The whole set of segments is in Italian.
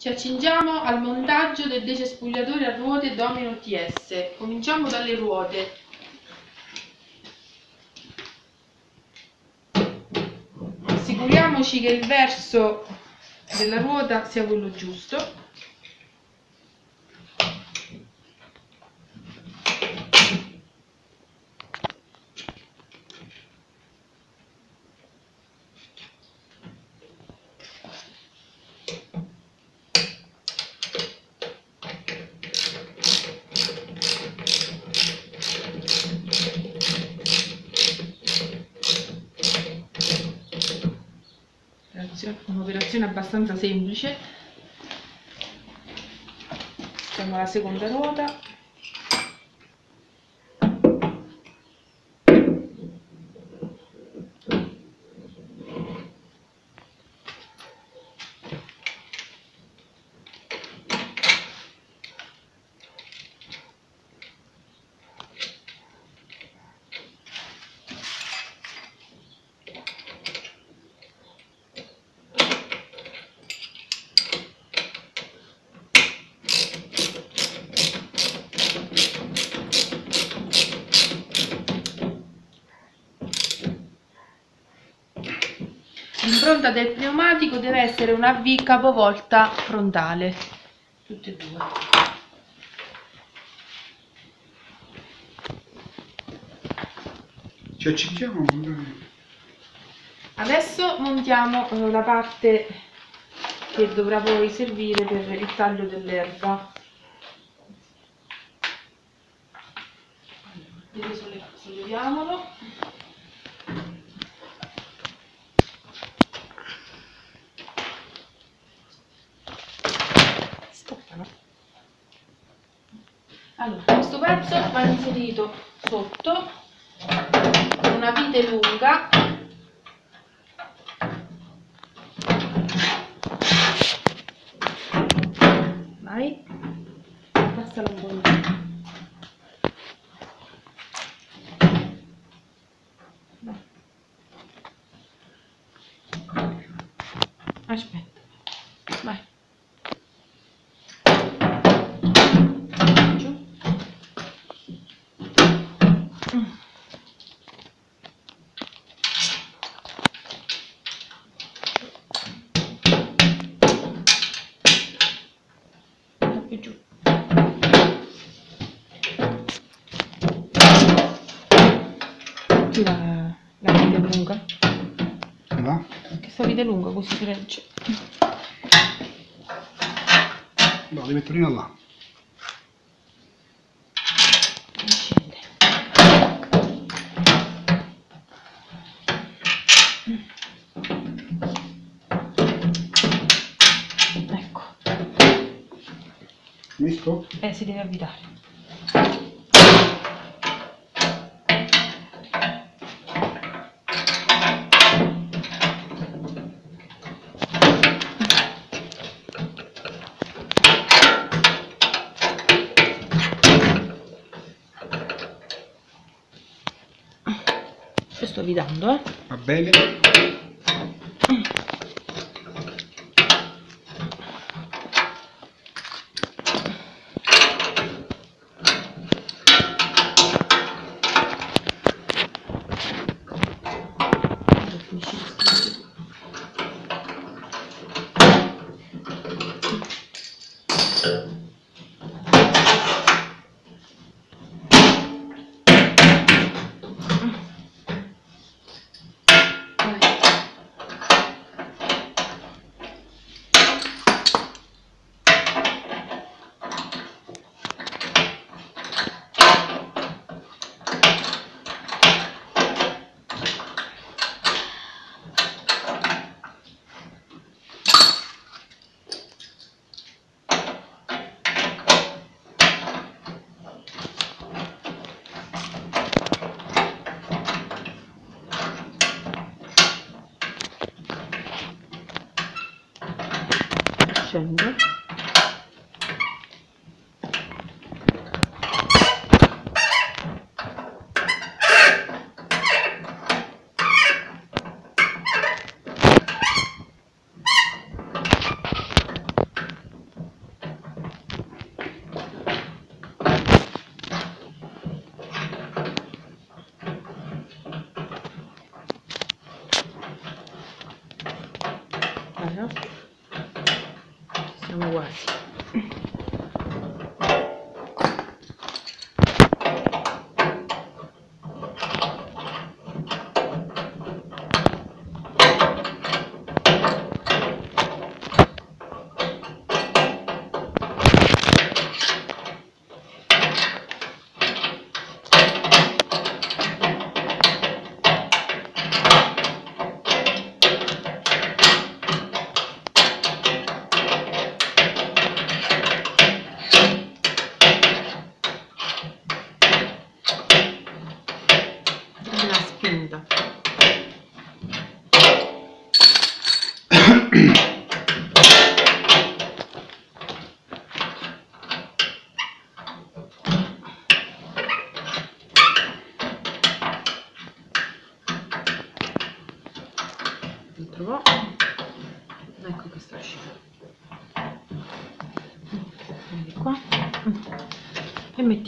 Ci accingiamo al montaggio del decespugliatore a ruote Domino TS. Cominciamo dalle ruote. Assicuriamoci che il verso della ruota sia quello giusto. Un'operazione abbastanza semplice. Facciamo la seconda ruota l'impronta del pneumatico deve essere una V capovolta frontale. Tutte e due. Ci accingiamo adesso montiamo eh, la parte che dovrà poi servire per il taglio dell'erba. Solleviamolo allora questo pezzo va inserito sotto con una vite lunga. Vai. Passalo un po' vite lunga così si regge no devi mettere prima là. Ecco. Visto? eh si deve avvitare Avvitando eh. Va bene 맛이 아닌데? 맞아? Una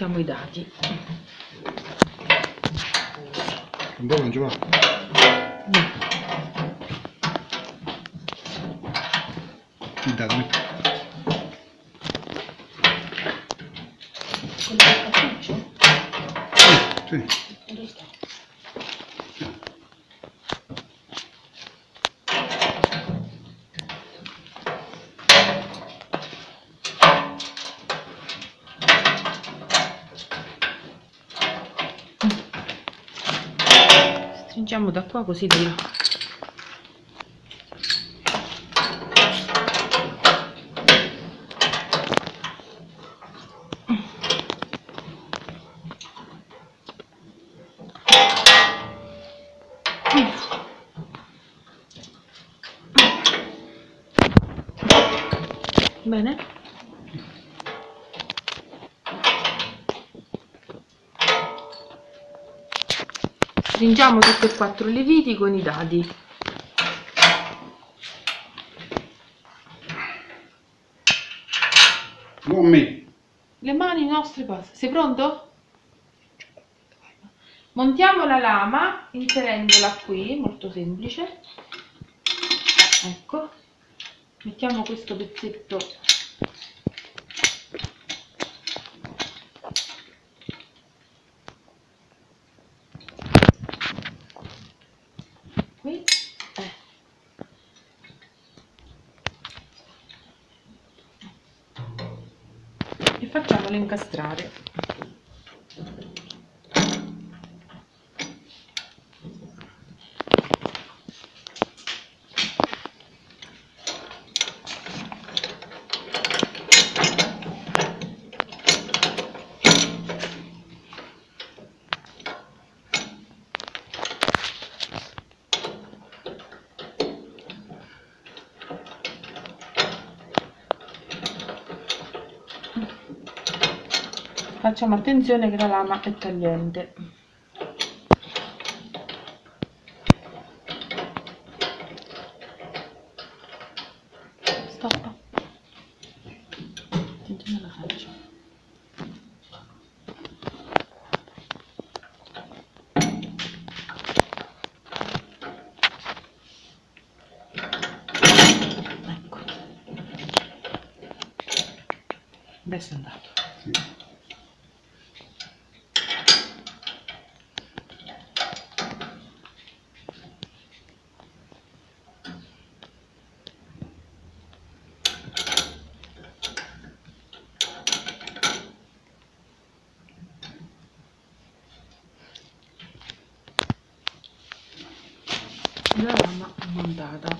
mettiamo i dati. Dove non ci va? Il dato, metti. Quello del pasticcio? Sì. Dove Stringiamo da qua così di là. Bene? Stringiamo tutti e quattro le viti con i dadi. Me. Le mani nostre passe. Sei pronto? Montiamo la lama inserendola qui, molto semplice. Ecco. Mettiamo questo pezzetto incastrare. Facciamo attenzione che la lama è tagliente. Stoppa. Attenzione alla faccia. Ecco. Adesso è andato. Sì. La lama montata. Aspetta.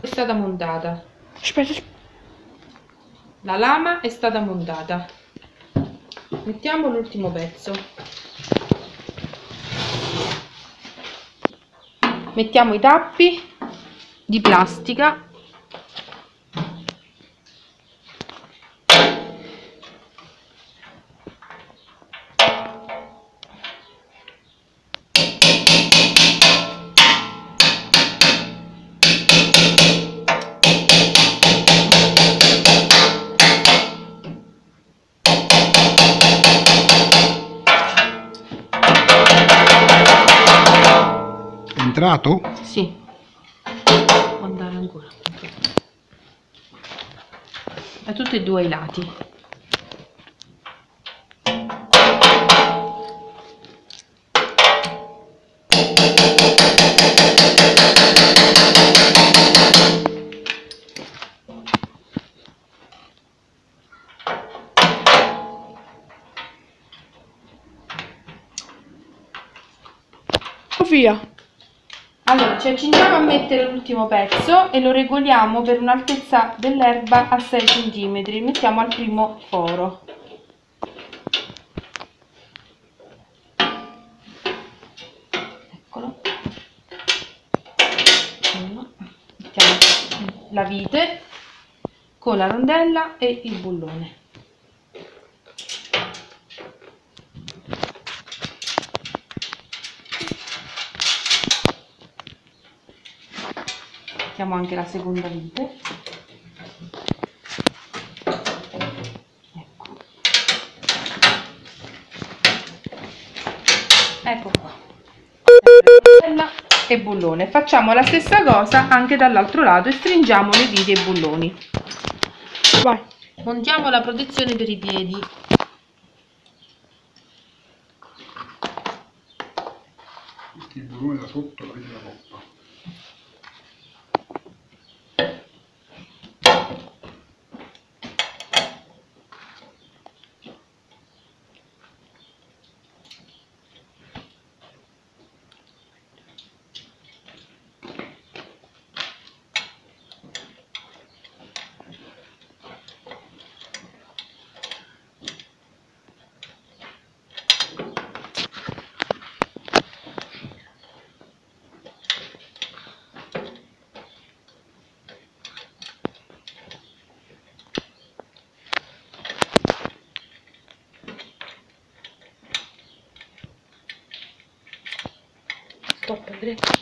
È stata montata. Aspetta, aspetta. La lama è stata montata. Mettiamo l'ultimo pezzo. Mettiamo i tappi di plastica. È entrato? Sì. andare ancora. Da tutti e due i lati. Mettere l'ultimo pezzo e lo regoliamo per un'altezza dell'erba a 6 cm. Mettiamo al primo foro. Eccolo. Mettiamo la vite con la rondella e il bullone. Mettiamo anche la seconda vite. Ecco. Ecco qua. E bullone. Facciamo la stessa cosa anche dall'altro lato e stringiamo le viti e i bulloni. Vai. montiamo la protezione per i piedi. Il volume da sotto, la vedi la coppa. Siempre.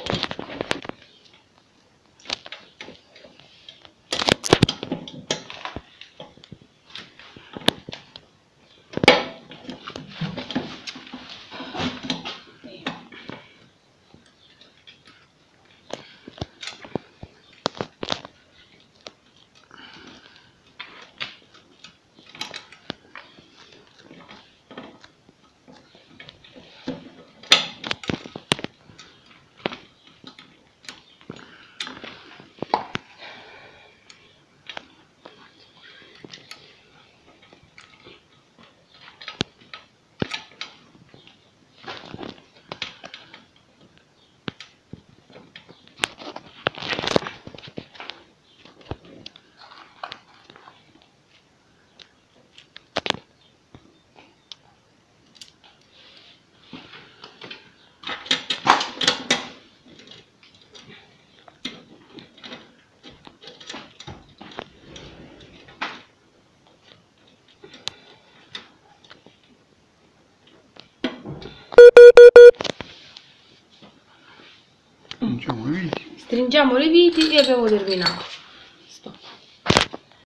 Stringiamo le viti e abbiamo terminato